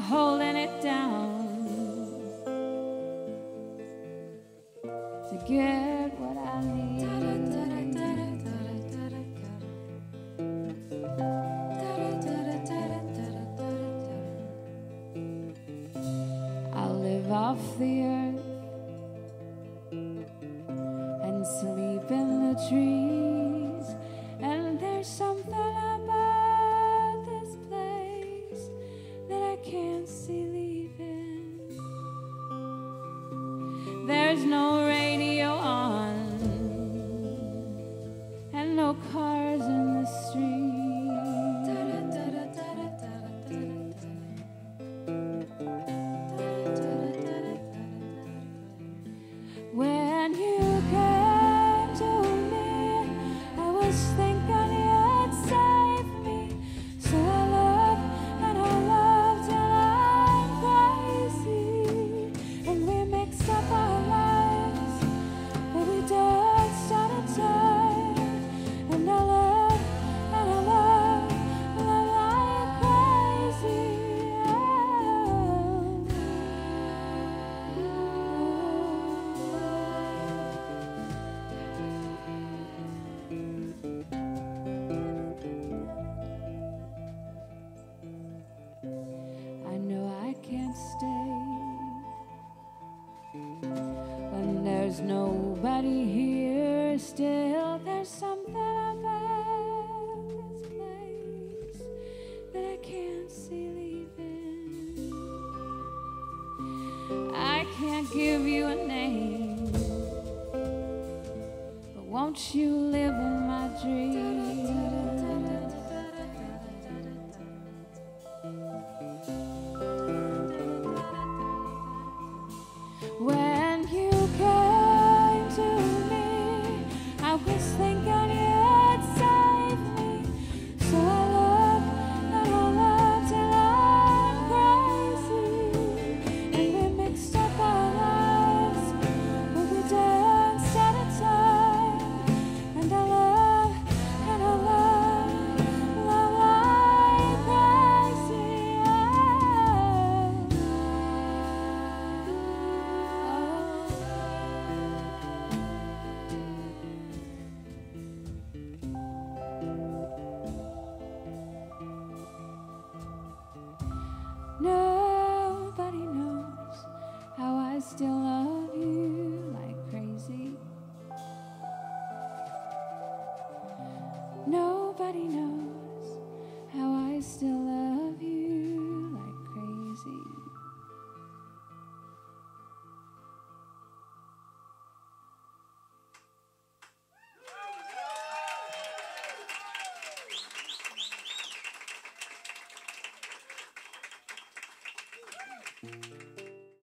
Holding it down to get what I need. I'll live off the earth and sleep in the trees. There's no radio on and no cars in the street. When you there's nobody here. Still, there's something about this place that I can't see leaving. I can't give you a name, but won't you live in my dreams?